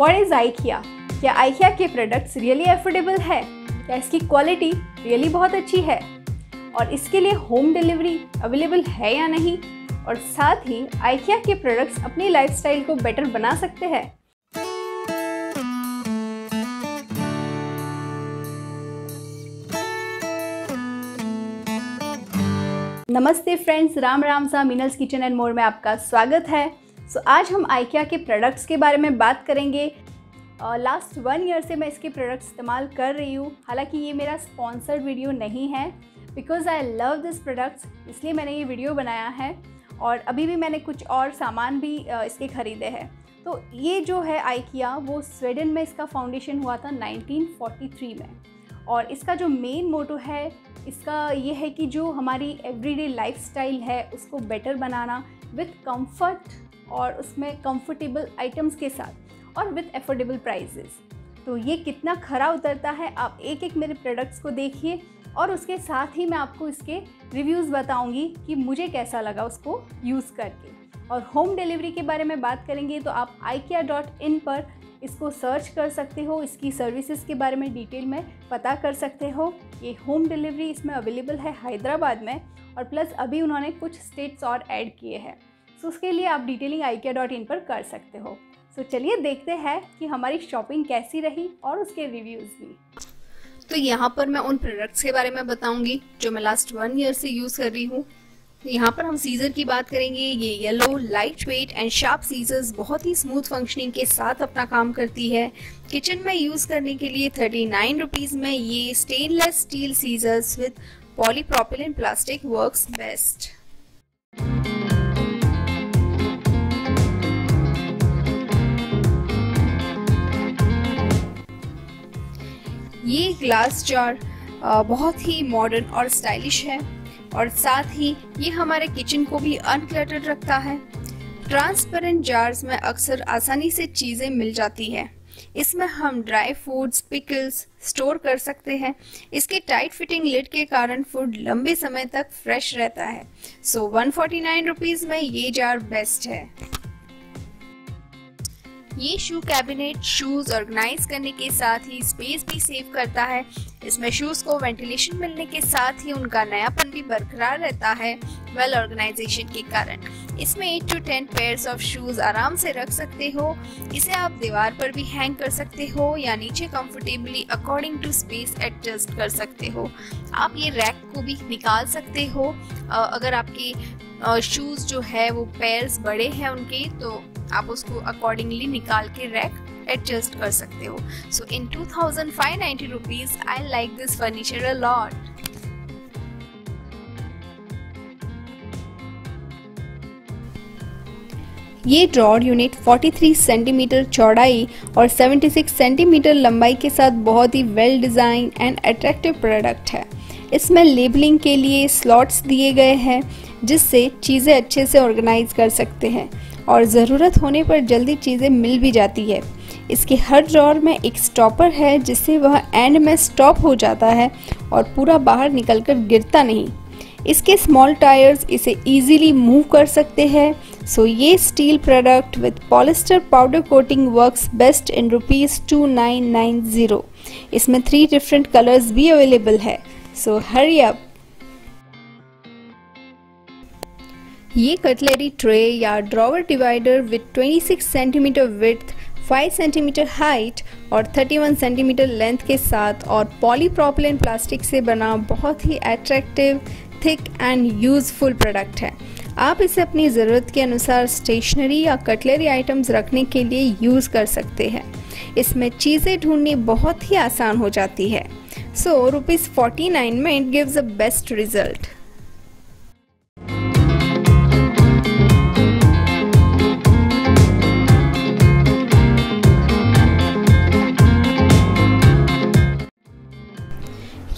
What is IKEA क्या IKEA के products really affordable है? क्या इसकी क्वालिटी रियली बहुत अच्छी है? और इसके लिए होम डिलीवरी अवेलेबल है या नहीं? और साथ ही आइकिया के प्रोडक्ट्स अपनी लाइफस्टाइल को बेटर बना सकते हैं? नमस्ते फ्रेंड्स राम राम सा मीनल्स किचन एंड मोर में आपका स्वागत है। सो so, आज हम आइकिया के प्रोडक्ट्स के बारे में बात करेंगे। लास्ट वन ईयर से मैं इसके प्रोडक्ट्स इस्तेमाल कर रही हूँ। हालाँकि ये मेरा स्पॉन्सर्ड वीडियो नहीं है। Because I love this products इसलिए मैंने ये वीडियो बनाया है। और अभी भी मैंने कुछ और सामान भी uh, इसके ख़रीदे हैं। तो ये जो है आइकिया वो स्वीडन में इसका फाउंडेशन हुआ था 1943 में। और इसका जो मेन मोटो है इसका ये है कि जो हमारी एवरीडे लाइफस्टाइल है उसको बेटर बनाना विथ कंफर्ट और उसमें कंफर्टेबल आइटम्स के साथ और विथ एफोर्डेबल प्राइजेस तो ये कितना खरा उतरता है, आप एक एक मेरे प्रोडक्ट्स को देखिए और उसके साथ ही मैं आपको इसके रिव्यूज़ बताऊँगी कि मुझे कैसा लगा उसको यूज़ करके। और होम डिलीवरी के बारे में बात करेंगे तो आप आइकिया डॉट इन पर इसको सर्च कर सकते हो, इसकी सर्विसेज़ के बारे में डिटेल में पता कर सकते हो ये होम डिलीवरी इसमें अवेलेबल है हैदराबाद में और प्लस अभी उन्होंने कुछ स्टेट्स और ऐड किए हैं। सो उसके लिए आप डिटेलिंग आई डॉट इन पर कर सकते हो। सो चलिए देखते हैं कि हमारी शॉपिंग कैसी रही और उसके रिव्यूज़ भी। तो यहाँ पर मैं उन प्रोडक्ट्स के बारे में बताऊँगी जो मैं लास्ट वन ईयर से यूज़ कर रही हूँ। यहाँ पर हम सीजर की बात करेंगे। ये yellow light weight and sharp scissors बहुत ही स्मूथ फंक्शनिंग के साथ अपना काम करती है। किचन में यूज़ करने के लिए थर्टी नाइन रुपीज़ में ये stainless steel scissors with polypropylene plastic works best ये ग्लास जार बहुत ही मॉडर्न और स्टाइलिश है। और साथ ही ये हमारे किचन को भी अनक्लटर्ड रखता है। ट्रांसपेरेंट जार्स में अक्सर आसानी से चीज़ें मिल जाती है। इसमें हम ड्राई फूड्स पिकल्स स्टोर कर सकते हैं। इसके टाइट फिटिंग लिड के कारण फ़ूड लंबे समय तक फ्रेश रहता है। सो फोर्टी नाइन रुपीज़ में ये जार बेस्ट है। ये शू कैबिनेट शूज़ ऑर्गेनाइज करने के साथ ही स्पेस भी सेव करता है। इसमें शूज़ को वेंटिलेशन मिलने के साथ ही उनका नयापन भी बरकरार रहता है वेल ऑर्गेनाइजेशन के कारण। इसमें eight to ten pairs of shoes आराम से रख सकते हो। इसे आप दीवार पर भी हैंग कर सकते हो या नीचे comfortably according to space adjust कर सकते हो। आप ये रैक को भी निकाल सकते हो। अगर आपके शूज़ जो है वो पेयर्स बड़े हैं उनके तो आप उसको अकॉर्डिंगली निकाल के रैक एडजस्ट कर सकते हो। So in two thousand five ninety rupees I like this furniture a lot ये ड्रॉर यूनिट 43 सेंटीमीटर चौड़ाई और 76 सेंटीमीटर लंबाई के साथ बहुत ही well design and attractive product है। इसमें लेबलिंग के लिए स्लॉट्स दिए गए हैं, जिससे चीज़ें अच्छे से ऑर्गेनाइज कर सकते हैं। और ज़रूरत होने पर जल्दी चीज़ें मिल भी जाती है। इसके हर ड्रॉर में एक स्टॉपर है, जिससे वह एंड में स्टॉप हो जाता है और पूरा बाहर निकलकर गिरता नहीं। इसके स्मॉल टायर्स इसे इजीली मूव कर सकते हैं। सो ये steel product with polyester powder coating works best in rupees two nine nine zero इसमें थ्री डिफरेंट कलर्स भी अवेलेबल है। सो हरी अप ये कटलरी ट्रे या drawer divider with 26 centimetre with 5 centimetre height और 31 centimetre length के साथ और polypropylene plastic से बना बहुत ही attractive thick and useful product है। आप इसे अपनी ज़रूरत के अनुसार स्टेशनरी या कटलरी आइटम्स रखने के लिए यूज़ कर सकते हैं। इसमें चीज़ें ढूंढनी बहुत ही आसान हो जाती है। सो रुपीज़ फोर्टी नाइन में it gives a best result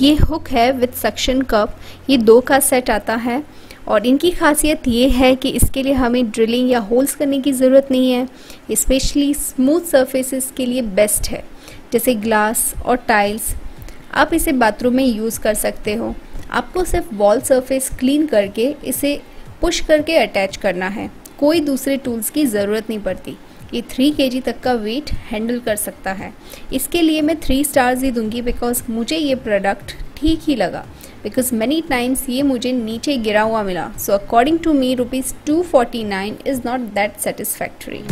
ये हुक है विथ सक्शन कप ये दो का सेट आता है और इनकी खासियत ये है कि इसके लिए हमें ड्रिलिंग या होल्स करने की ज़रूरत नहीं है। स्पेशली स्मूथ सरफेसेस के लिए बेस्ट है, जैसे ग्लास और टाइल्स आप इसे बाथरूम में यूज़ कर सकते हो। आपको सिर्फ़ वॉल सरफेस क्लीन करके इसे पुश करके अटैच करना है। कोई दूसरे टूल्स की ज़रूरत नहीं पड़ती। ये थ्री के तक का वेट हैंडल कर सकता है। इसके लिए मैं थ्री स्टार्स ही दूँगी बिकॉज़ मुझे ये प्रोडक्ट ठीक ही लगा। बिकॉज़ मैनी टाइम्स ये मुझे नीचे गिरा हुआ मिला। So according to me rupees two forty nine is not that satisfactory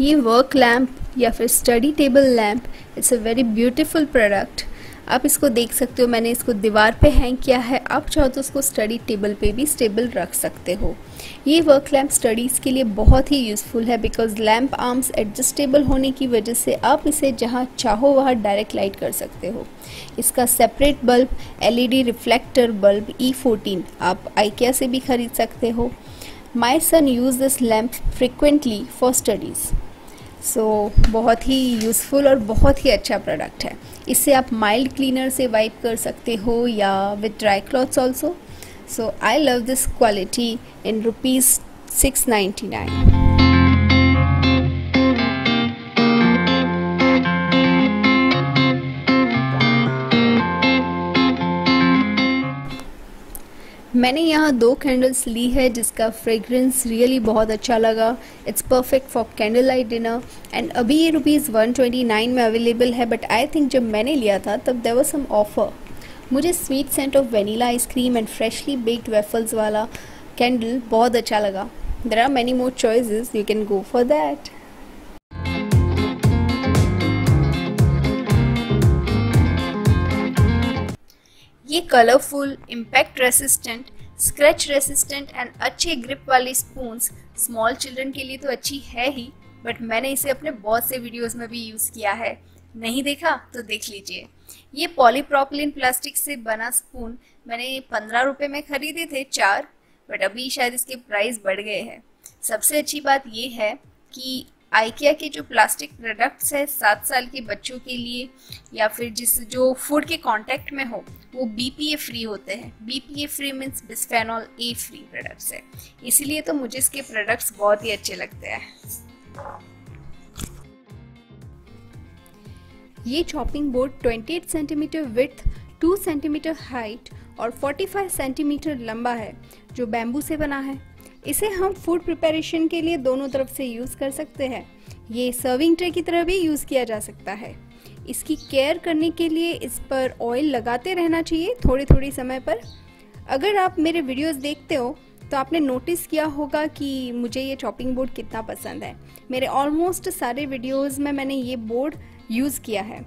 ये वर्क लैम्प या फिर study table lamp it's a very beautiful product. आप इसको देख सकते हो, मैंने इसको दीवार पे हैंग किया है। आप चाहो तो उसको स्टडी टेबल पे भी स्टेबल रख सकते हो। ये वर्क लैम्प स्टडीज़ के लिए बहुत ही यूज़फुल है बिकॉज़ लैम्प आर्म्स एडजस्टेबल होने की वजह से आप इसे जहाँ चाहो वहाँ डायरेक्ट लाइट कर सकते हो। इसका separate bulb LED reflector bulb E fourteen आप आइकिया से भी खरीद सकते हो। My son use this lamp frequently for studies so so, बहुत ही यूज़फुल और बहुत ही अच्छा प्रोडक्ट है। इससे आप माइल्ड क्लीनर से वाइप कर सकते हो या with dry clothes also so I love this quality in rupees six ninety nine मैंने यहाँ दो कैंडल्स ली है जिसका फ्रेग्रेंस रियली बहुत अच्छा लगा। It's perfect for candle light dinner and अभी ये रुपीज़ वन ट्वेंटी नाइन में अवेलेबल है बट आई थिंक जब मैंने लिया था, तब देर वॉज़ सम ऑफ़र मुझे sweet scent of vanilla ice cream and freshly baked waffles वाला कैंडल बहुत अच्छा लगा। There are many more choices you can go for that ये colourful impact resistant scratch resistant and अच्छे grip वाली spoons small children के लिए तो अच्छी है ही, बट मैंने इसे अपने बहुत से वीडियोस में भी यूज़ किया है। नहीं देखा? तो देख लीजिए। ये पॉलीप्रोपिलिन प्लास्टिक से बना स्पून मैंने पंद्रह रुपये में खरीदे थे, चार, बट अभी शायद इसके प्राइस बढ़ गए हैं। सबसे अच्छी बात ये है कि आइकिया के जो प्लास्टिक प्रोडक्ट्स है, सात साल के बच्चों के लिए, या फिर जिस जो फ़ूड के कांटेक्ट में हो, वो बीपीए फ्री होते हैं। BPA free means bisphenol A free products है। इसीलिए तो मुझे इसके प्रोडक्ट्स बहुत ही अच्छे लगते हैं। ये chopping board 28 centimetre with 2 centimetre height और 45 सेंटीमीटर लंबा है, जो बैम्बू से बना है। इसे हम फ़ूड प्रिपरेशन के लिए दोनों तरफ़ से यूज़ कर सकते हैं। ये सर्विंग ट्रे की तरह भी यूज़ किया जा सकता है। इसकी केयर करने के लिए इस पर ऑयल लगाते रहना चाहिए थोड़ी थोड़ी समय पर। अगर आप मेरे वीडियोस देखते हो तो आपने नोटिस किया होगा कि मुझे ये चॉपिंग बोर्ड कितना पसंद है। मेरे ऑलमोस्ट सारे वीडियोस में मैंने ये बोर्ड यूज़ किया है।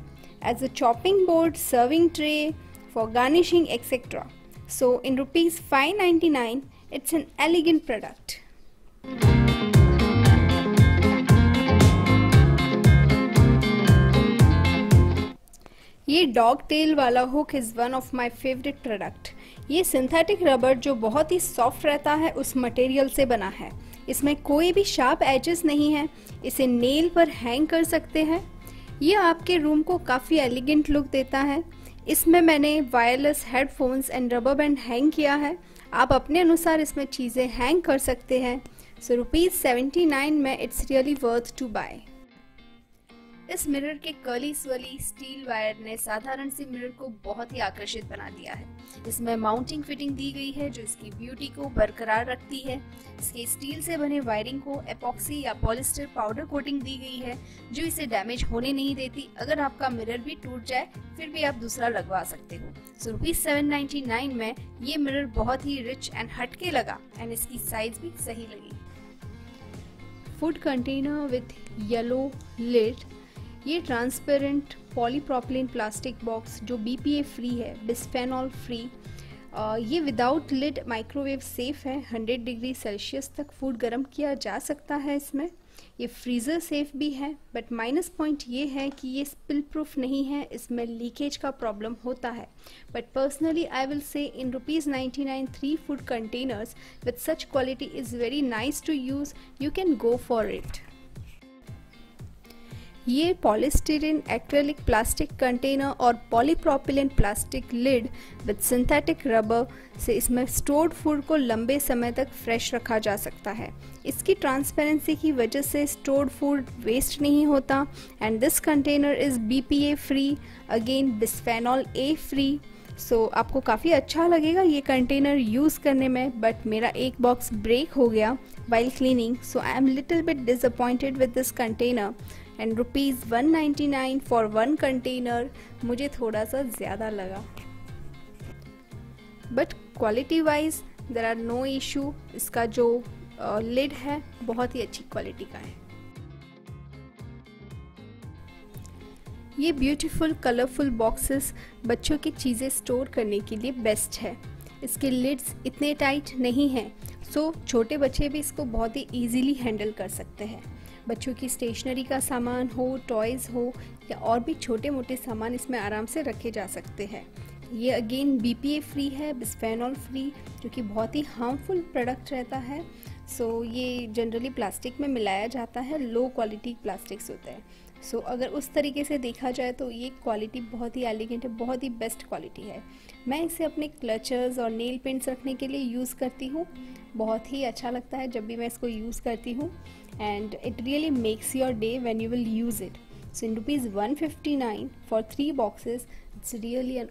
As a chopping board serving tray for garnishing etcetera so in rupees five ninety nine It's an elegant product. ये डॉग टेल वाला hook is one of my favourite product ये synthetic rubber जो बहुत ही soft रहता है, उस material से बना है। इसमें कोई भी शार्प एजेस नहीं है। इसे नेल पर हैंग कर सकते हैं। ये आपके रूम को काफ़ी एलिगेंट लुक देता है। इसमें मैंने wireless headphones and rubber band hang किया है। आप अपने अनुसार इसमें चीज़ें हैंग कर सकते हैं। सो रुपीज़ सेवेंटी नाइन में it's really worth to buy इस मिरर के कर्ली स्वली स्टील वायर ने साधारण से मिरर को बहुत ही आकर्षित बना दिया है। इसमें माउंटिंग फिटिंग दी गई है, जो इसकी ब्यूटी को बरकरार रखती है। इसके स्टील से बने वायरिंग को एपॉक्सी या पॉलिस्टर पाउडर कोटिंग दी गई है, जो इसे डैमेज होने नहीं देती। अगर आपका मिरर भी टूट जाए, फिर भी आप दूसरा लगवा सकते हो। सो रुपीज़ सेवन में ये मिरर बहुत ही रिच एंड हटके लगा एंड इसकी साइज़ भी सही लगी। Food container with yellow lid ये ट्रांसपेरेंट पॉलीप्रोपिलिन प्लास्टिक बॉक्स जो बीपीए फ्री है बिस्फेनॉल फ्री ये विदाउट लिड माइक्रोवेव सेफ़ है। 100 डिग्री सेल्सियस तक फ़ूड गर्म किया जा सकता है इसमें। ये फ्रीज़र सेफ़ भी है बट माइनस पॉइंट ये है कि ये स्पिल प्रूफ नहीं है, इसमें लीकेज का प्रॉब्लम होता है। But personally I will say in rupees ninety nine three food containers with such quality is very nice to use you can go for it ये पॉलिस्टीरिन एक्रेलिक प्लास्टिक कंटेनर और polypropylene plastic lid with synthetic rubber से इसमें stored food को लंबे समय तक fresh रखा जा सकता है। इसकी ट्रांसपेरेंसी की वजह से स्टोर्ड फ़ूड वेस्ट नहीं होता and this container is B P A free again bisphenol A free so so, आपको काफ़ी अच्छा लगेगा ये कंटेनर यूज़ करने में बट मेरा एक बॉक्स ब्रेक हो गया while cleaning so I am little bit disappointed with this container and rupees one ninety nine for one container मुझे थोड़ा सा ज़्यादा लगा। But quality wise there are no issue इसका जो लिड uh, है बहुत ही अच्छी क्वालिटी का है। ये ब्यूटीफुल कलरफुल बॉक्सेस बच्चों की चीज़ें स्टोर करने के लिए बेस्ट है। इसके लिड्स इतने टाइट नहीं हैं। सो छोटे बच्चे भी इसको बहुत ही ईजीली हैंडल कर सकते हैं। बच्चों की स्टेशनरी का सामान हो टॉयज़ हो या और भी छोटे मोटे सामान इसमें आराम से रखे जा सकते हैं। ये अगेन बीपीए फ्री है बिस्फेनॉल फ्री जो कि बहुत ही हार्मफुल प्रोडक्ट रहता है। सो so, ये जनरली प्लास्टिक में मिलाया जाता है लो क्वालिटी प्लास्टिक्स होते हैं। सो so, अगर उस तरीके से देखा जाए तो ये क्वालिटी बहुत ही एलिगेंट है बहुत ही बेस्ट क्वालिटी है। मैं इसे अपने क्लचर्स और नेल पेंट्स रखने के लिए यूज़ करती हूँ। बहुत ही अच्छा लगता है जब भी मैं इसको यूज़ करती हूँ। And it really makes your day when you will use it so in rupees one fifty nine for three boxes it's really an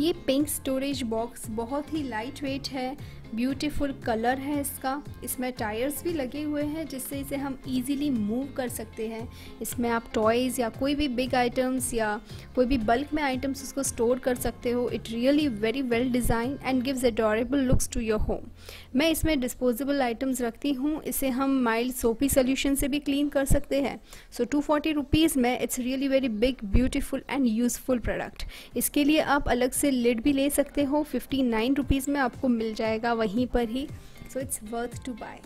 ये पिंक स्टोरेज बॉक्स बहुत ही लाइट वेट है। ब्यूटीफुल कलर है इसका। इसमें tyres भी लगे हुए हैं जिससे इसे हम इजीली मूव कर सकते हैं। इसमें आप टॉयज़ या कोई भी बिग आइटम्स या कोई भी बल्क में आइटम्स उसको स्टोर कर सकते हो। It really very well design and gives adorable looks to your home मैं इसमें डिस्पोजेबल आइटम्स रखती हूँ। इसे हम माइल्ड सोपी सोल्यूशन से भी क्लीन कर सकते हैं। सो टू फोर्टी रुपीज़ में it's really very big beautiful and useful product इसके लिए आप अलग से लिड भी ले सकते हो। फिफ्टी नाइन रुपीज़ में आपको मिल जाएगा वहीं पर ही so it's worth to buy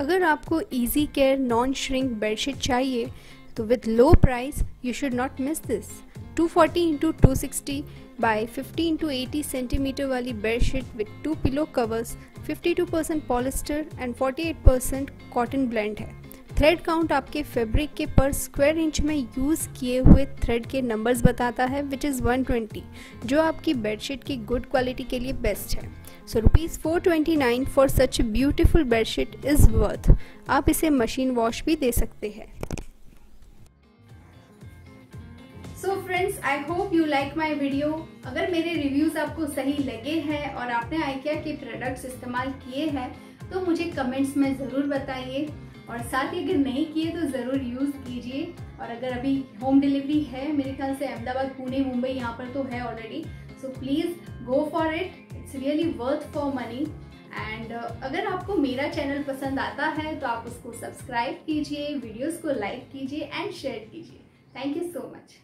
अगर आपको easy care non shrink bedsheet चाहिए तो with low price you should not miss this 240 forty into two sixty by fifty into eighty centimetre वाली bedsheet with two pillow covers 52 percent polyester and 48 percent cotton blend है। Thread count आपके fabric के पर square inch में use किए हुए thread के numbers बताता है विच इज़ 120 जो आपकी बेडशीट की गुड क्वालिटी के लिए बेस्ट है। So rupees four twenty nine for such beautiful bedsheet is worth आप इसे मशीन वॉश भी दे सकते हैं। So friends I hope you like my video अगर मेरे रिव्यूज़ आपको सही लगे हैं और आपने आइकिया के प्रोडक्ट्स इस्तेमाल किए हैं तो मुझे कमेंट्स में ज़रूर बताइए। और साथ ही अगर नहीं किए तो ज़रूर यूज़ कीजिए। और अगर अभी होम डिलीवरी है, मेरे ख्याल से अहमदाबाद, पुणे, मुंबई यहाँ पर तो है already so please go for it it's really worth for money and अगर आपको मेरा चैनल पसंद आता है तो आप उसको सब्सक्राइब कीजिए वीडियोज़ को लाइक कीजिए एंड शेयर कीजिए। Thank you so much